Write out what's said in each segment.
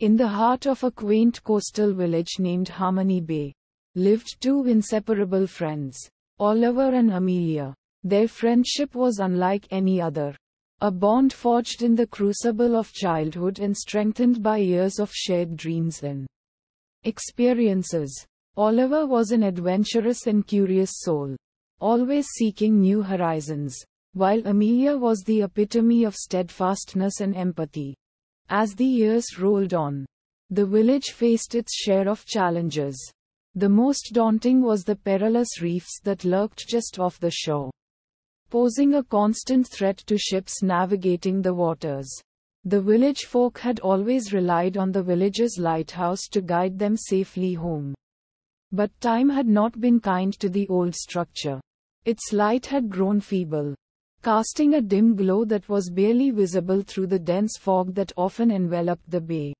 In the heart of a quaint coastal village named Harmony Bay, lived two inseparable friends, Oliver and Amelia. Their friendship was unlike any other. A bond forged in the crucible of childhood and strengthened by years of shared dreams and experiences. Oliver was an adventurous and curious soul, always seeking new horizons, while Amelia was the epitome of steadfastness and empathy. As the years rolled on, the village faced its share of challenges. The most daunting was the perilous reefs that lurked just off the shore, posing a constant threat to ships navigating the waters. The village folk had always relied on the village's lighthouse to guide them safely home. But time had not been kind to the old structure. Its light had grown feeble, casting a dim glow that was barely visible through the dense fog that often enveloped the bay.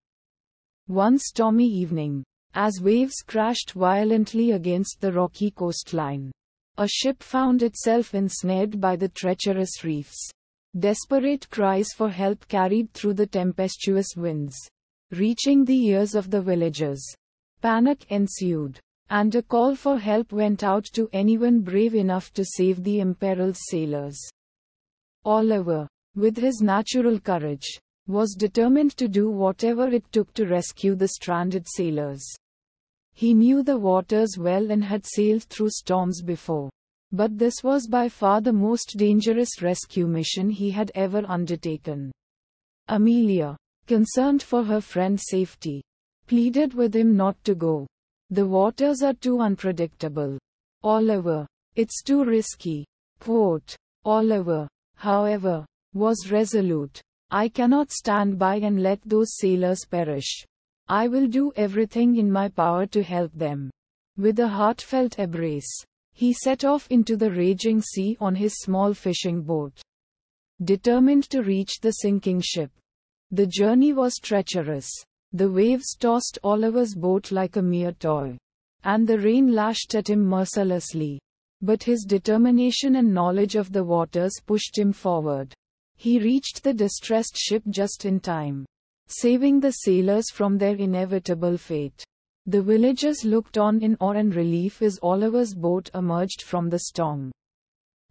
One stormy evening, as waves crashed violently against the rocky coastline, a ship found itself ensnared by the treacherous reefs. Desperate cries for help carried through the tempestuous winds, reaching the ears of the villagers. Panic ensued and a call for help went out to anyone brave enough to save the imperiled sailors. Oliver, with his natural courage, was determined to do whatever it took to rescue the stranded sailors. He knew the waters well and had sailed through storms before. But this was by far the most dangerous rescue mission he had ever undertaken. Amelia, concerned for her friend's safety, pleaded with him not to go. The waters are too unpredictable. Oliver. It's too risky. Quote. Oliver, however, was resolute. I cannot stand by and let those sailors perish. I will do everything in my power to help them. With a heartfelt embrace, he set off into the raging sea on his small fishing boat. Determined to reach the sinking ship. The journey was treacherous. The waves tossed Oliver's boat like a mere toy. And the rain lashed at him mercilessly. But his determination and knowledge of the waters pushed him forward. He reached the distressed ship just in time, saving the sailors from their inevitable fate. The villagers looked on in awe and relief as Oliver's boat emerged from the storm,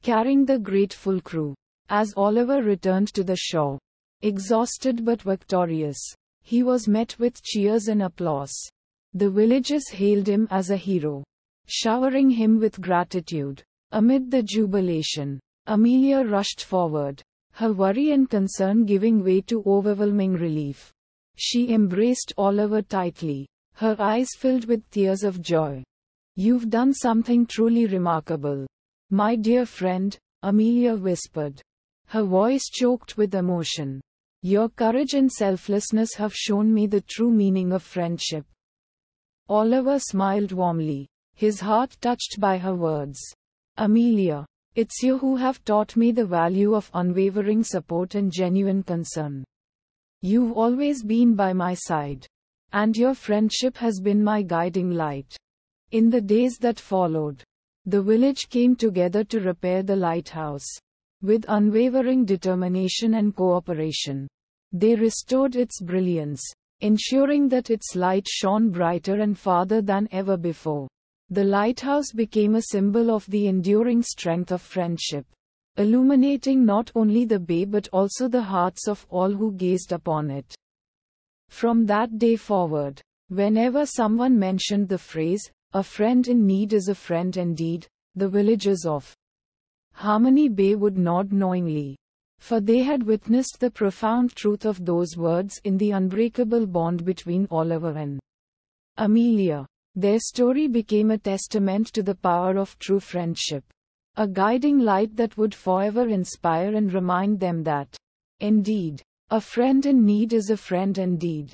carrying the grateful crew. As Oliver returned to the shore, exhausted but victorious, he was met with cheers and applause. The villagers hailed him as a hero, showering him with gratitude. Amid the jubilation, Amelia rushed forward, her worry and concern giving way to overwhelming relief. She embraced Oliver tightly, her eyes filled with tears of joy. You've done something truly remarkable. My dear friend, Amelia whispered, her voice choked with emotion. Your courage and selflessness have shown me the true meaning of friendship. Oliver smiled warmly, his heart touched by her words. Amelia, it's you who have taught me the value of unwavering support and genuine concern. You've always been by my side. And your friendship has been my guiding light. In the days that followed, the village came together to repair the lighthouse. With unwavering determination and cooperation, they restored its brilliance, ensuring that its light shone brighter and farther than ever before. The lighthouse became a symbol of the enduring strength of friendship, illuminating not only the bay but also the hearts of all who gazed upon it. From that day forward, whenever someone mentioned the phrase, a friend in need is a friend indeed, the villagers of Harmony Bay would nod knowingly. For they had witnessed the profound truth of those words in the unbreakable bond between Oliver and Amelia. Their story became a testament to the power of true friendship. A guiding light that would forever inspire and remind them that, indeed, a friend in need is a friend indeed.